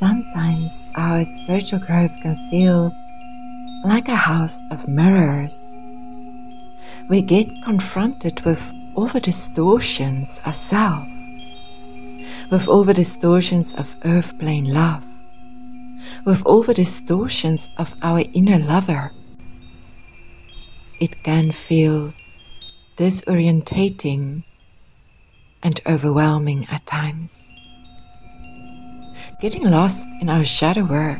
Sometimes our spiritual growth can feel like a house of mirrors. We get confronted with all the distortions of self, with all the distortions of earth plane love, with all the distortions of our inner lover. It can feel disorientating and overwhelming at times. Getting lost in our shadow work,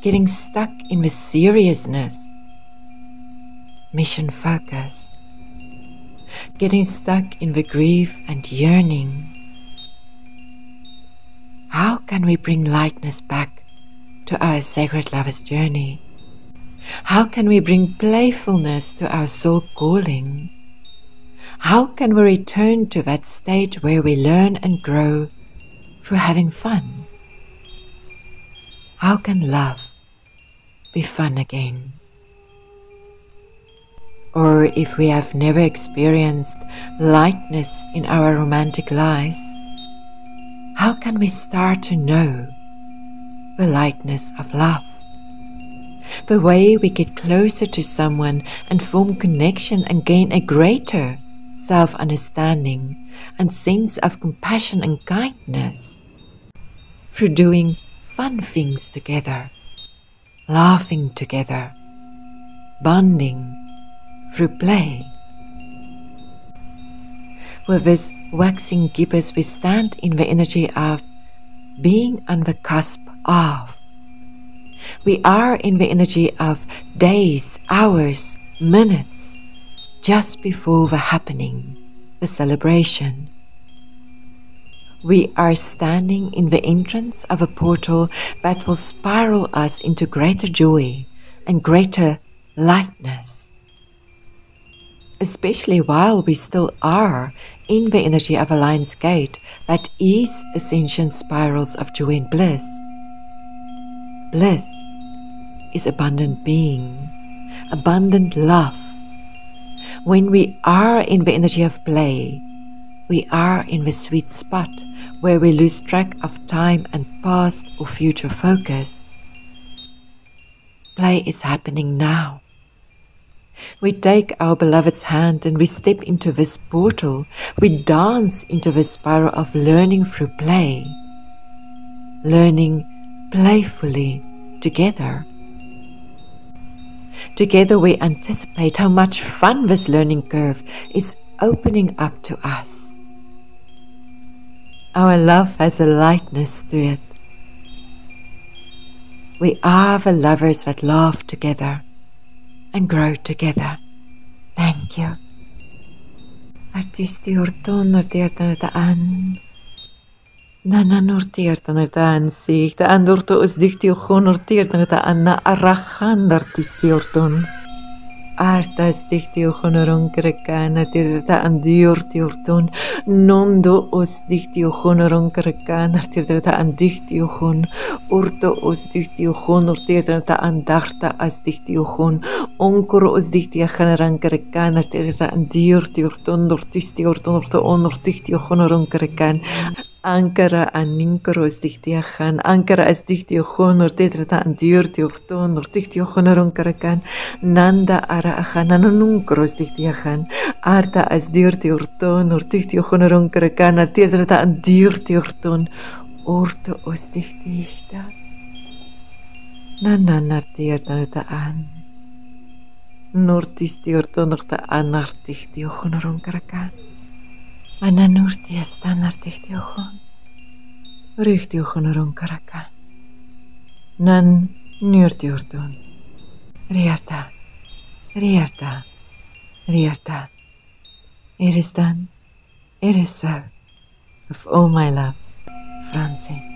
getting stuck in the seriousness, mission focus, getting stuck in the grief and yearning. How can we bring lightness back to our sacred lover's journey? How can we bring playfulness to our soul calling? How can we return to that state where we learn and grow through having fun? How can love be fun again? Or if we have never experienced lightness in our romantic lives, how can we start to know the lightness of love? The way we get closer to someone and form connection and gain a greater self understanding and sense of compassion and kindness through doing fun things together, laughing together, bonding through play. With this waxing gibbous, we stand in the energy of being on the cusp of. We are in the energy of days, hours, minutes just before the happening, the celebration. We are standing in the entrance of a portal that will spiral us into greater joy and greater lightness. Especially while we still are in the energy of a lion's gate that is ascension spirals of joy and bliss. Bliss is abundant being, abundant love, when we are in the energy of play, we are in the sweet spot where we lose track of time and past or future focus. Play is happening now. We take our beloved's hand and we step into this portal. We dance into the spiral of learning through play, learning playfully together. Together we anticipate how much fun this learning curve is opening up to us. Our love has a lightness to it. We are the lovers that laugh together and grow together. Thank you. Artisti urton orteertan aan. Nanan orteertan aan sich. Ta andorto us dikti uchon orteertan aan na arrahan artisti urton. artastichtio gonoronkerkana tirdata andior tiorton nondo ostichtio gonoronkerkana tirdata andichtio gon orto ostichtio gonor tirdata andarta astichtio gon onkor ostichtia gonoronkerkana tirdata andior tiorton dortisti orton orto onortichtio gonoronkerkan ankara aan ninkoros dihtia gaan ankara as dihtio honor tetra tan diortio tonor dihtio honor onkarakan nanda ara gaan ahana nunkoros dihtia gaan arta as diortio tonor dihtio honor onkarakan tetra tan diortio ton orto os dihtihta nan nan dan ta aan Nortis tiortonor ta anartis tiohonoron kan Ananurti están artichtiojon. Richtiojon aron karaka. Nan nurtiorton. Rierta. Rierta. Rierta. It is done. It is so. With all my love, Francie.